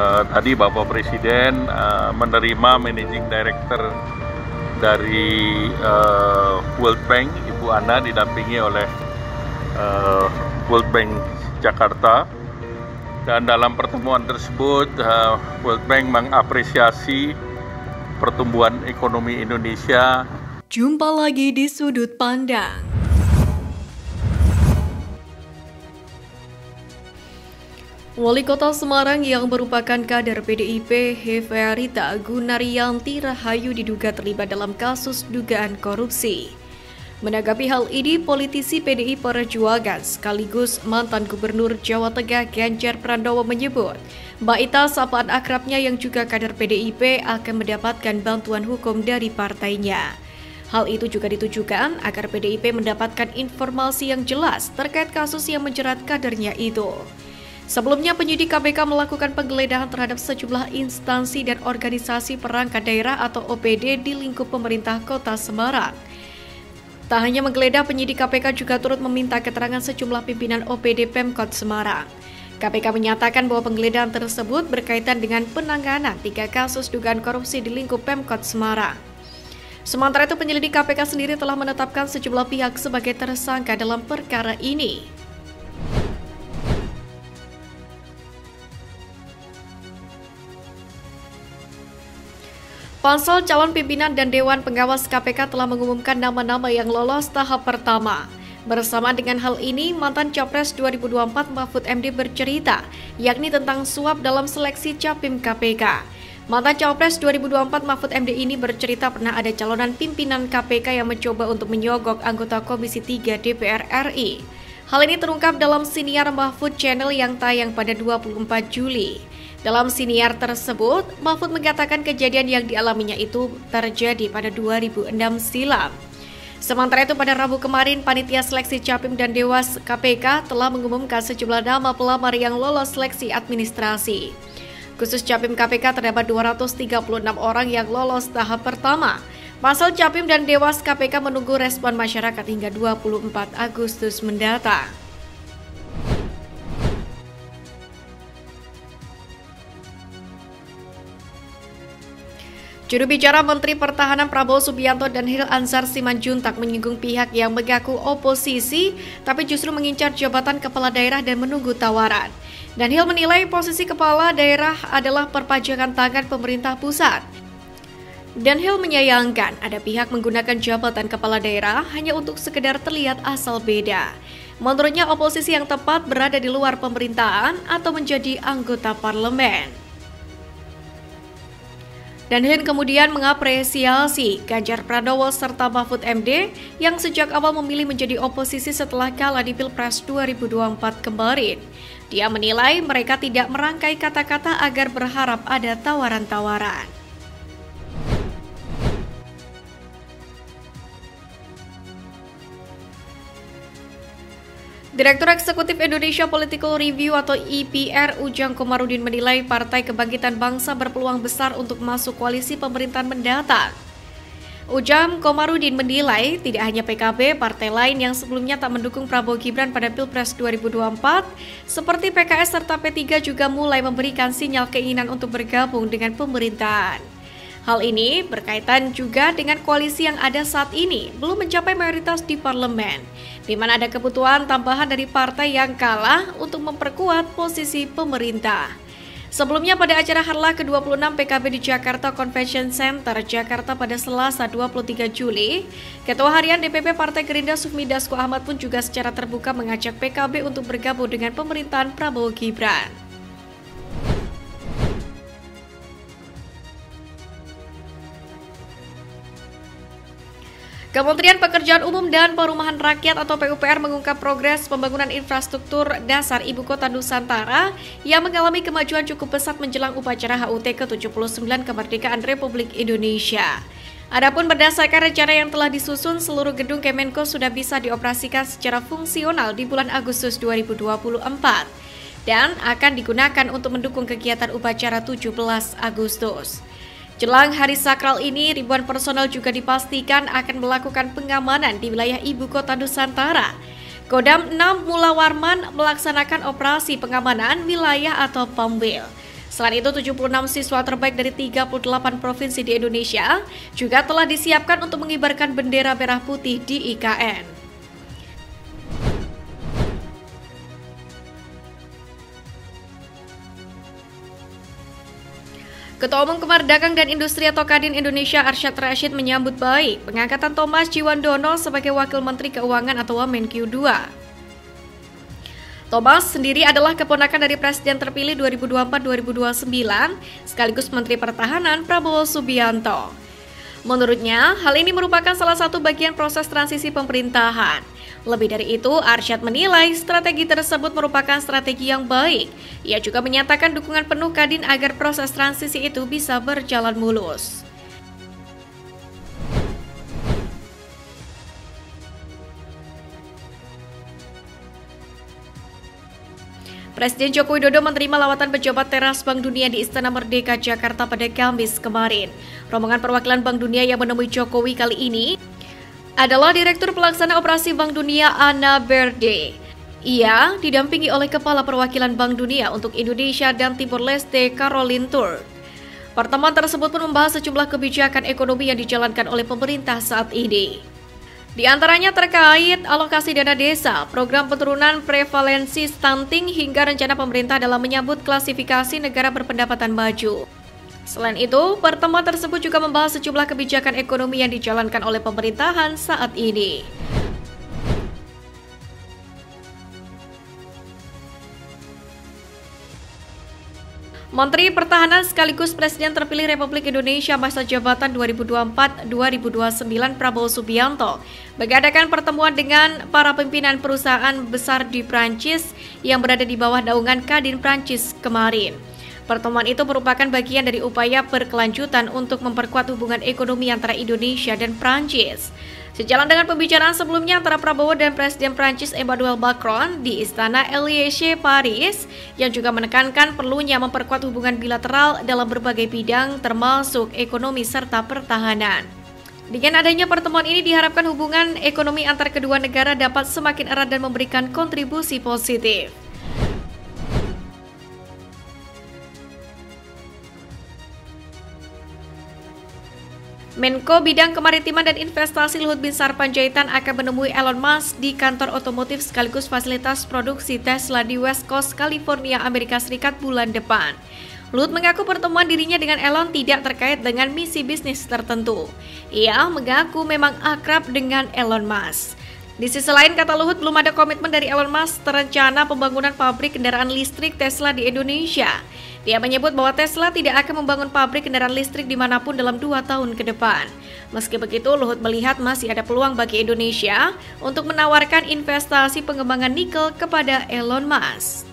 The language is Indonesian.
uh, tadi Bapak Presiden uh, menerima Managing Director dari uh, World Bank, Ibu Ana didampingi oleh uh, World Bank Jakarta. Dan dalam pertemuan tersebut, uh, World Bank mengapresiasi pertumbuhan ekonomi Indonesia. Jumpa lagi di sudut pandang. Wali Kota Semarang yang merupakan kader PDIP Hefearita Gunaryanti Rahayu diduga terlibat dalam kasus dugaan korupsi. Menanggapi hal ini, politisi PDI Perjuangan sekaligus mantan Gubernur Jawa Tengah Ganjar Pranowo menyebut, Mbak Ita sapaan akrabnya yang juga kader PDIP akan mendapatkan bantuan hukum dari partainya. Hal itu juga ditujukan agar PDIP mendapatkan informasi yang jelas terkait kasus yang menjerat kadernya itu. Sebelumnya penyidik KPK melakukan penggeledahan terhadap sejumlah instansi dan organisasi perangkat daerah atau OPD di lingkup pemerintah kota Semarang. Tak hanya menggeledah, penyidik KPK juga turut meminta keterangan sejumlah pimpinan OPD Pemkot Semarang. KPK menyatakan bahwa penggeledahan tersebut berkaitan dengan penanganan tiga kasus dugaan korupsi di lingkup Pemkot Semarang. Sementara itu penyelidik KPK sendiri telah menetapkan sejumlah pihak sebagai tersangka dalam perkara ini. Pansel calon pimpinan dan Dewan Pengawas KPK telah mengumumkan nama-nama yang lolos tahap pertama. Bersama dengan hal ini, mantan Capres 2024 Mahfud MD bercerita, yakni tentang suap dalam seleksi Capim KPK. Mantan Capres 2024 Mahfud MD ini bercerita pernah ada calonan pimpinan KPK yang mencoba untuk menyogok anggota Komisi 3 DPR RI. Hal ini terungkap dalam siniar Mahfud Channel yang tayang pada 24 Juli. Dalam siniar tersebut, Mahfud mengatakan kejadian yang dialaminya itu terjadi pada 2006 silam. Sementara itu pada Rabu kemarin, Panitia Seleksi Capim dan Dewas KPK telah mengumumkan sejumlah nama pelamar yang lolos seleksi administrasi. Khusus Capim KPK terdapat 236 orang yang lolos tahap pertama. Pasal Capim dan Dewas KPK menunggu respon masyarakat hingga 24 Agustus mendatang. Juru bicara Menteri Pertahanan Prabowo Subianto dan Hil Ansar Simanjuntak menyinggung pihak yang mengaku oposisi tapi justru mengincar jabatan kepala daerah dan menunggu tawaran. Dan Hil menilai posisi kepala daerah adalah perpajakan tangan pemerintah pusat. Dan Hil menyayangkan ada pihak menggunakan jabatan kepala daerah hanya untuk sekedar terlihat asal beda. Menurutnya oposisi yang tepat berada di luar pemerintahan atau menjadi anggota parlemen. Dan Hin kemudian mengapresiasi Ganjar Pranowo serta Mahfud MD yang sejak awal memilih menjadi oposisi setelah kalah di Pilpres 2024 kemarin. Dia menilai mereka tidak merangkai kata-kata agar berharap ada tawaran-tawaran. Direktur Eksekutif Indonesia Political Review atau IPR Ujang Komarudin menilai Partai Kebangkitan Bangsa berpeluang besar untuk masuk koalisi pemerintahan mendatang. Ujang Komarudin menilai tidak hanya PKB, partai lain yang sebelumnya tak mendukung Prabowo Gibran pada Pilpres 2024, seperti PKS serta P3 juga mulai memberikan sinyal keinginan untuk bergabung dengan pemerintahan. Hal ini berkaitan juga dengan koalisi yang ada saat ini belum mencapai mayoritas di parlemen, di mana ada kebutuhan tambahan dari partai yang kalah untuk memperkuat posisi pemerintah. Sebelumnya pada acara Harlah ke-26 PKB di Jakarta Convention Center, Jakarta pada Selasa 23 Juli, Ketua Harian DPP Partai Gerindra Sufmi Dasko Ahmad pun juga secara terbuka mengajak PKB untuk bergabung dengan pemerintahan Prabowo Gibran. Kementerian Pekerjaan Umum dan Perumahan Rakyat atau PUPR mengungkap progres pembangunan infrastruktur dasar Ibu Kota Nusantara yang mengalami kemajuan cukup pesat menjelang upacara HUT ke-79 kemerdekaan Republik Indonesia. Adapun berdasarkan rencana yang telah disusun, seluruh gedung Kemenko sudah bisa dioperasikan secara fungsional di bulan Agustus 2024 dan akan digunakan untuk mendukung kegiatan upacara 17 Agustus. Jelang hari sakral ini, ribuan personel juga dipastikan akan melakukan pengamanan di wilayah ibu kota Nusantara. Kodam 6 Mula Warman melaksanakan operasi pengamanan wilayah atau PAMWIL. Selain itu, 76 siswa terbaik dari 38 provinsi di Indonesia juga telah disiapkan untuk mengibarkan bendera merah putih di IKN. Ketua Umum Kamar Dagang dan Industri atau Kadin Indonesia Arsyad Rashid menyambut baik pengangkatan Thomas Jiwandono sebagai Wakil Menteri Keuangan atau Wamenkyu 2. Thomas sendiri adalah keponakan dari Presiden terpilih 2024-2029 sekaligus Menteri Pertahanan Prabowo Subianto. Menurutnya, hal ini merupakan salah satu bagian proses transisi pemerintahan lebih dari itu, Arsyad menilai strategi tersebut merupakan strategi yang baik. Ia juga menyatakan dukungan penuh Kadin agar proses transisi itu bisa berjalan mulus. Presiden Joko Widodo menerima lawatan pejabat teras Bank Dunia di Istana Merdeka Jakarta pada Kamis kemarin. Rombongan perwakilan Bank Dunia yang menemui Jokowi kali ini adalah Direktur Pelaksana Operasi Bank Dunia Anna Berde. Ia didampingi oleh Kepala Perwakilan Bank Dunia untuk Indonesia dan Timur Leste Caroline Turk. Pertemuan tersebut pun membahas sejumlah kebijakan ekonomi yang dijalankan oleh pemerintah saat ini. Di antaranya terkait alokasi dana desa, program penurunan prevalensi stunting hingga rencana pemerintah dalam menyambut klasifikasi negara berpendapatan maju. Selain itu, pertemuan tersebut juga membahas sejumlah kebijakan ekonomi yang dijalankan oleh pemerintahan saat ini. Menteri Pertahanan sekaligus Presiden terpilih Republik Indonesia masa jabatan 2024-2029 Prabowo Subianto mengadakan pertemuan dengan para pimpinan perusahaan besar di Prancis yang berada di bawah naungan Kadin Prancis kemarin. Pertemuan itu merupakan bagian dari upaya berkelanjutan untuk memperkuat hubungan ekonomi antara Indonesia dan Prancis. Sejalan dengan pembicaraan sebelumnya antara Prabowo dan Presiden Prancis Emmanuel Macron di Istana Elysee Paris yang juga menekankan perlunya memperkuat hubungan bilateral dalam berbagai bidang termasuk ekonomi serta pertahanan. Dengan adanya pertemuan ini diharapkan hubungan ekonomi antar kedua negara dapat semakin erat dan memberikan kontribusi positif. Menko Bidang Kemaritiman dan Investasi Luhut Binsar Panjaitan akan menemui Elon Musk di kantor otomotif sekaligus fasilitas produksi Tesla di West Coast, California, Amerika Serikat bulan depan. Luhut mengaku pertemuan dirinya dengan Elon tidak terkait dengan misi bisnis tertentu. Ia mengaku memang akrab dengan Elon Musk. Di sisi lain, kata Luhut, belum ada komitmen dari Elon Musk terencana pembangunan pabrik kendaraan listrik Tesla di Indonesia. Dia menyebut bahwa Tesla tidak akan membangun pabrik kendaraan listrik di mana pun dalam dua tahun ke depan. Meski begitu, Luhut melihat masih ada peluang bagi Indonesia untuk menawarkan investasi pengembangan nikel kepada Elon Musk.